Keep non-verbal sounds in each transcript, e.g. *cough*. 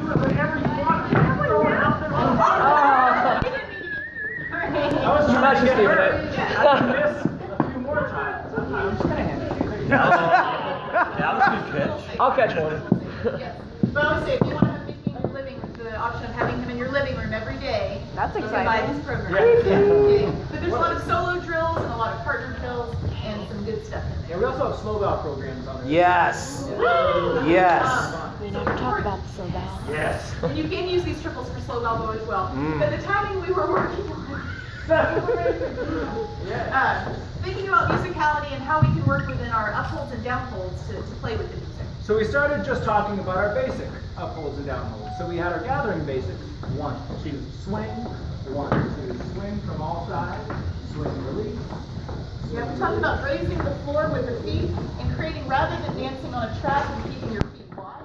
do it whenever you want. Throw it out there. Oh. I was trying to get her. I can miss a few more times. I'm just gonna hand it to you. There you go. That was a good catch. I'll catch one. Yes. But I would say if you want to have Mickey in your living, the option of having him in your living room every day. That's you can buy exciting. program. Yeah. Yeah. But there's a lot of solo drills and a lot of partner drills and some good stuff in Yeah, we also have slow bal programs on there. Yes. Yes. We never talk about the slow down. Yes. And you can use these triples for slow elbow as well. Mm. But the timing we were working on. *laughs* uh, thinking about musicality and how we can work within our upholds and downholds to, to play with the music. So we started just talking about our basic upholds and downholds. So we had our gathering basics. One, two, swing. One, two, swing from all sides. Swing, release. Yeah, we talked about raising the floor with the feet and creating, rather than dancing on a track and keeping your feet wide,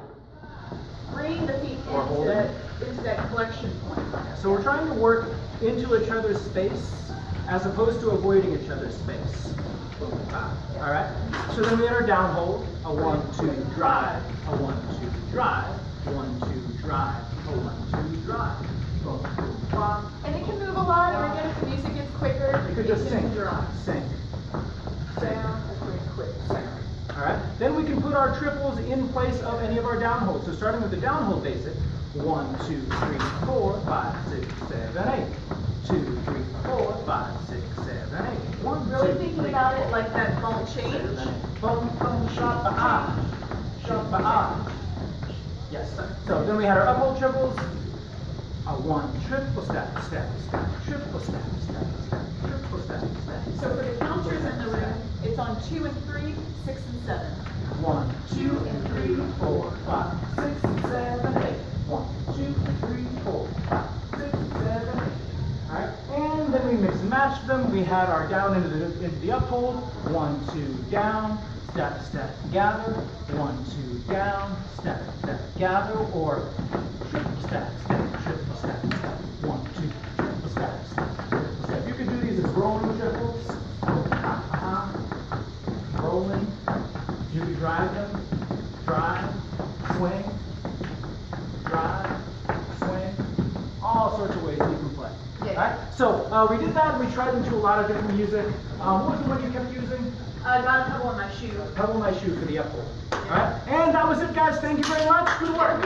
bringing the feet Or hold into, it. into that collection point. So we're trying to work into each other's space as opposed to avoiding each other's space. All right. So then we had our downhold, a one, two, drive, a one, two, drive, one, two, drive, a one, two, drive. Boom, boom. And it can move a lot, or again, if the music gets quicker, You could just sing, sing. Down, that's very quick. Sing. All right. Then we can put our triples in place of any of our downholds. So starting with the downhold basic, one, two, three, four, five, six, seven, eight. Two, three, four, five, six, seven, eight. One, Really two, thinking three, about it four, like that ball change. Boom, boom, shot, ba, ah. shot, ba, ah. Yes. So then we had our uphold triples. A one, triple step, step, step, triple step, step, step, triple step, step. So for the counters in the room, it's on two and three, six and seven. One, two, and three, four, five, six, seven, eight. One, two, three, four, five, six, seven, eight. Alright, and then we mix them. We had our down into the into the uphold. One, two, down, step, step, gather. One, two, down, step, step, gather, or triple step, step, triple step, step. One, two, triple step, step, triple step. You can do these as rolling triples. Uh-huh. Rolling. You can drive them, drive, swing, drive, swing, all sorts of ways you can Alright, so uh, we did that and we tried into a lot of different music. Um, what was the one you kept using? I got a couple on my shoe. Pebble in My Shoe for the uphold. Alright, and that was it guys, thank you very much, good work.